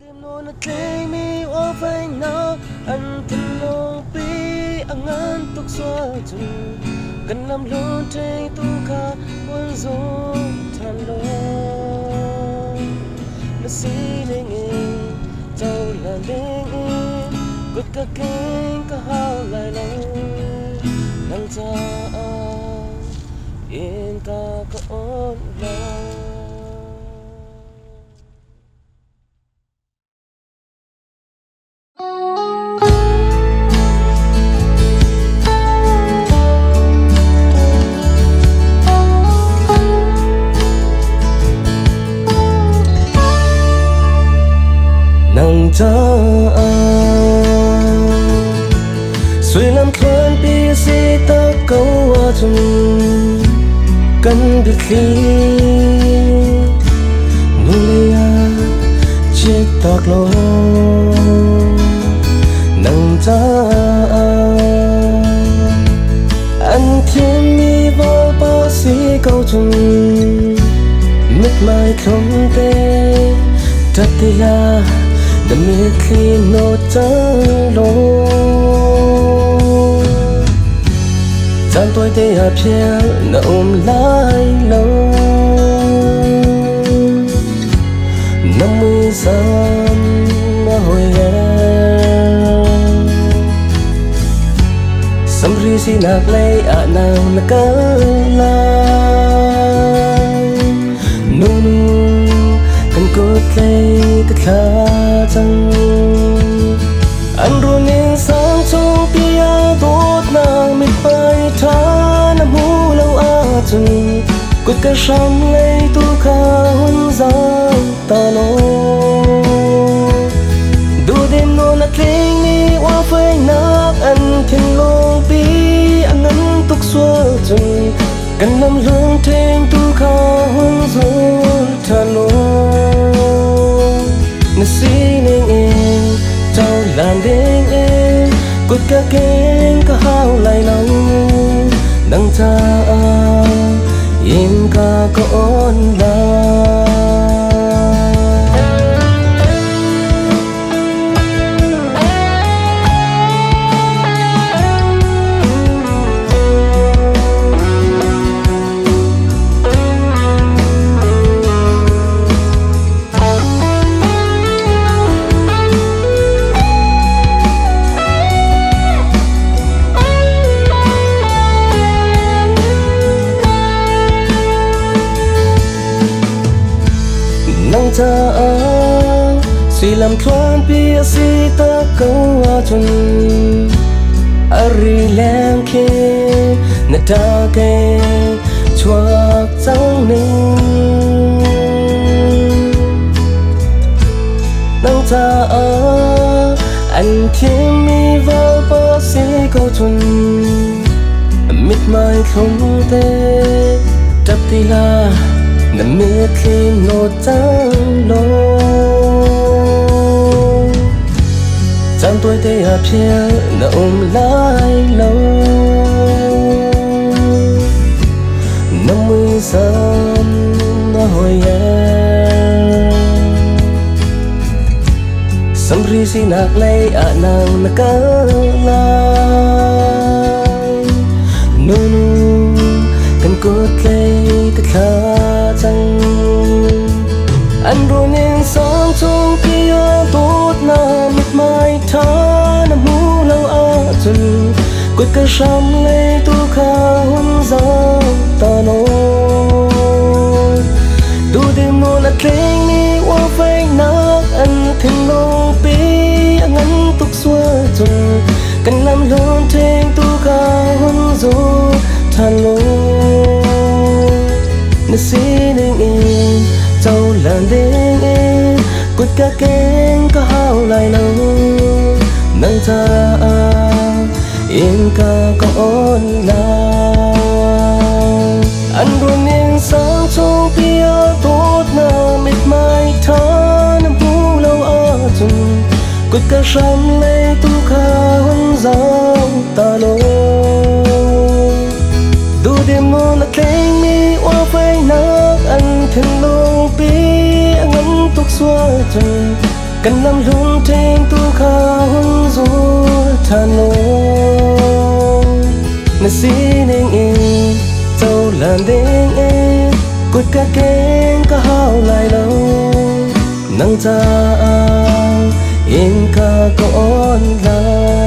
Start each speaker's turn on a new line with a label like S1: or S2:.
S1: đêm nô nát lê mi ô phai na anh thân nô bi anh an gần luôn tu kha quân du than lo nó xí nên nghe châu là nên hao lại lâu nắng cha yên thơ suy làm thuần bi si ta câu hoa chung cần được khi nulia chết tạc lô nang ta anh. Thiên mi vô bao si câu chung Mất mai không tê thật thì là khi nó chẳng lo Chẳng tôi thấy hợp chia nó ôm lại lâu Năm mươi năm mà hồi em Sắm ri si nạc lấy ạ nào là cỡ lại cần cốt lấy tất cả chẳng anh luôn nên sáng trong bia tốt nàng mệt bay thả nằm hú lâu à chừng cột cái sắm lấy tu khá hôn giang ta nô đủ đêm nô nát linh ni qua phơi nát anh thiên long bi anh ăn tục xua chừng cần năm lương thế đến em tao lan đến em cột cả kén cả hao lại lâu nang ta em ca có ta si làm khoan pi si ta câu a chun ari lang ke na ta ke chuak chang ning nang ta anh thiên mi vào bao si câu chun mít mai không tê tập ti la mê khi nô trắng lô chẳng tê hợp chia na ôm lại lâu năm mươi năm na hồi em sắm ri xin nạc lấy quên sắm lấy tu kha hôn ra ta nói. Tu đêm nô là kênh ni wa vay nát an thin nô pi ngan tuk tục xua kan cần làm luôn tu khá hôn rồi than lối na sining in châu làn đêm in cột ka kén có hao lại lâu. Cột cả sắm lấy tu khang hôn ta lo đủ đêm mưa là kênh mi qua vay nát anh thiên long bi ngắm tục xua trời cần làm luôn trên tu khang hôn ta lo nô xin anh em in châu làm đến em cột cả kén cả hao lại lâu. Nắng ta in ka ko on lai